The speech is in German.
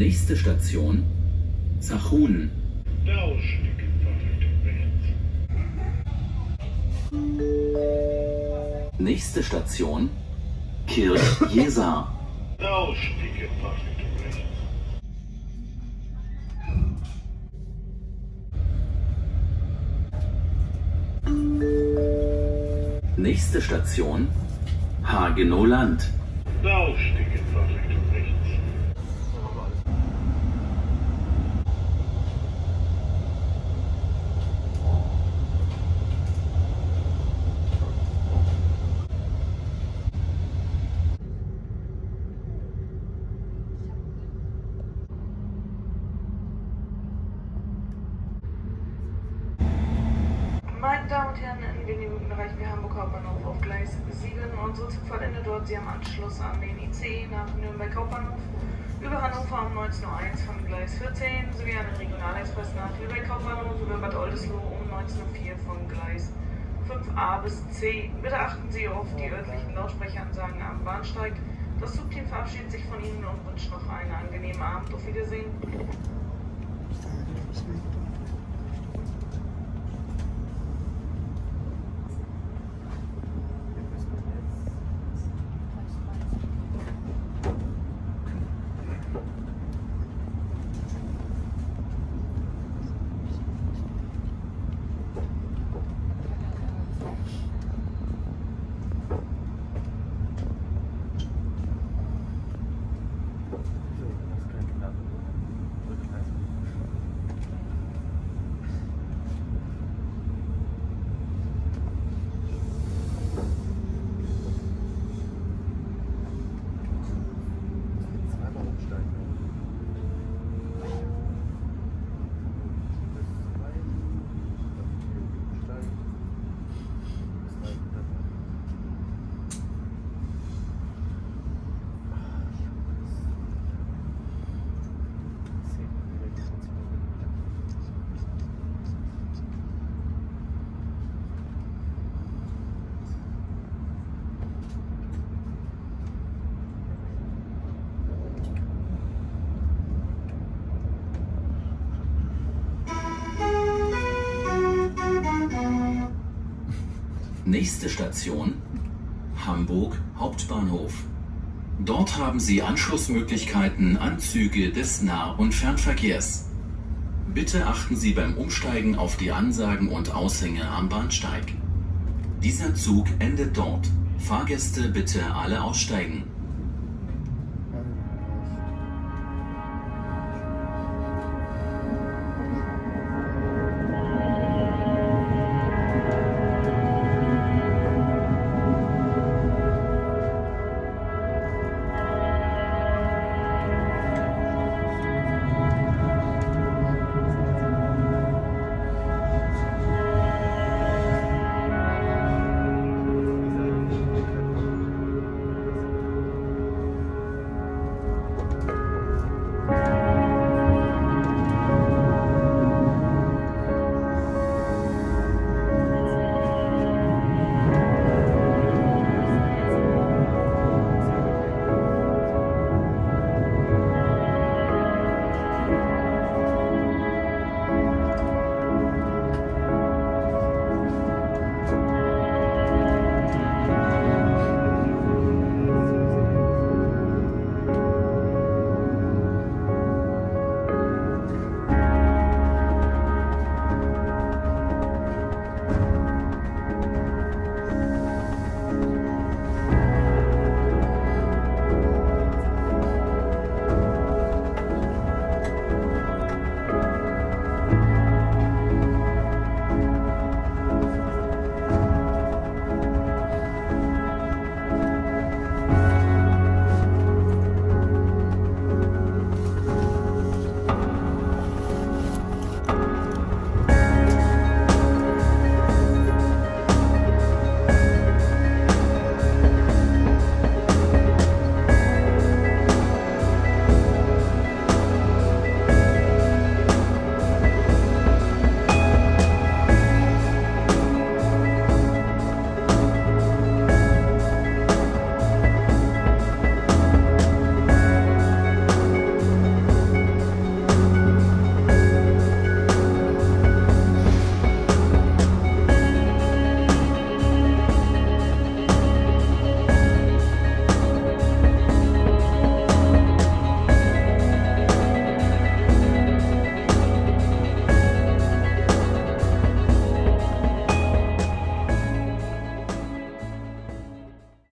Nächste Station rechts. Nächste Station Kirch Jesa. Nächste Station Hagenow Land. Ausstieg Hauptbahnhof auf Gleis 7. Unsere Zugfahrt endet dort. Sie haben Anschluss an den IC nach Nürnberg Hauptbahnhof über Hannover um 19.01 Uhr von Gleis 14 sowie einen Regionalexpress nach Lübeck Hauptbahnhof über Bad Oldesloe um 19.04 Uhr von Gleis 5a bis C. Bitte achten Sie auf die örtlichen Lautsprecheransagen am Bahnsteig. Das Zugteam verabschiedet sich von Ihnen und wünscht noch einen angenehmen Abend. Auf Wiedersehen. Gracias. Nächste Station Hamburg Hauptbahnhof. Dort haben Sie Anschlussmöglichkeiten an Züge des Nah- und Fernverkehrs. Bitte achten Sie beim Umsteigen auf die Ansagen und Aushänge am Bahnsteig. Dieser Zug endet dort. Fahrgäste bitte alle aussteigen.